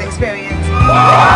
experience.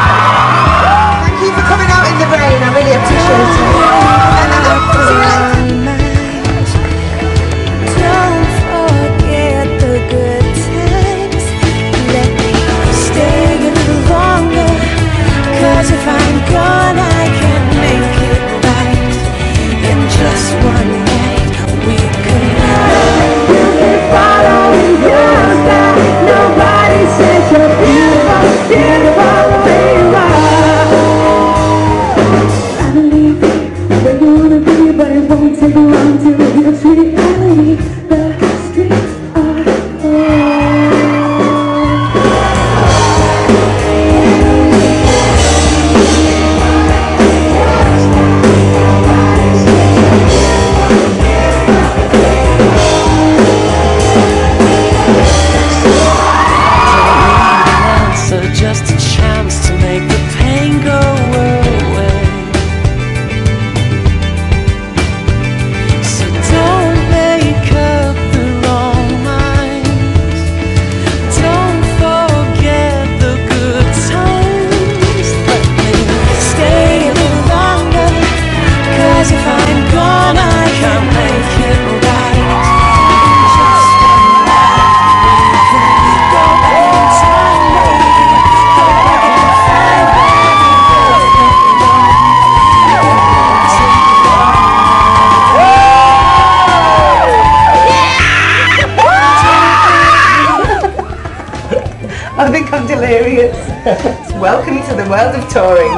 I'm delirious. Welcome to the world of touring.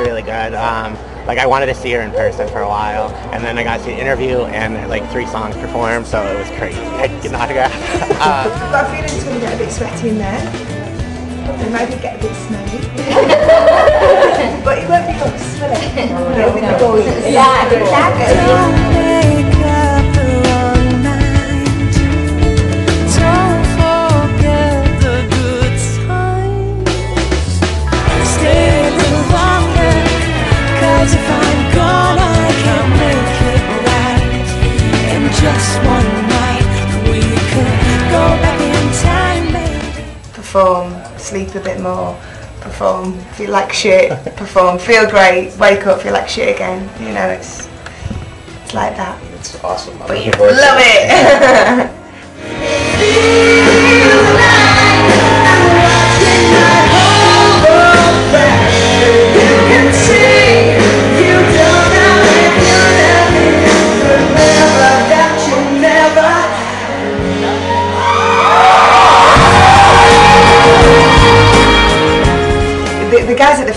really good. Um, like I wanted to see her in person for a while, and then I got to interview and like three songs performed, so it was crazy. I get an autograph. uh, I've got a feeling it's going to get a bit sweaty in there. It might be get a bit smelly. but it won't be all smelly. It'll be the boys. Yeah, exactly. Don't make up the wrong mind. Don't forget the good times. Stay a little longer. Cause if I'm gone, I can make it right. In just one night, we could go back in time, maybe. Perform, sleep a bit more. Perform, feel like shit. Perform, feel great. Wake up, feel like shit again. You know, it's it's like that. It's awesome. I'm But you looking forward love it.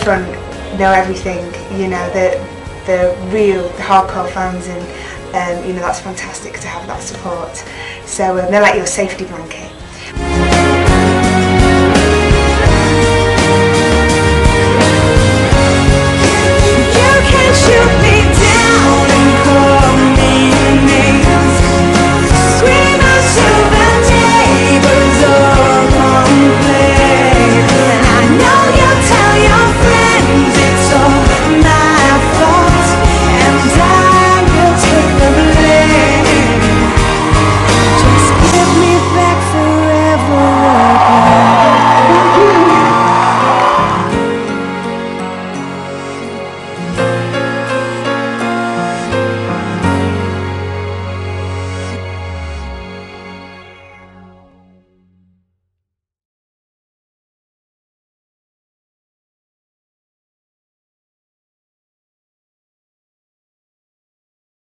front know everything. You know, the the real the hardcore fans, and um, you know that's fantastic to have that support. So um, they're like your safety blanket.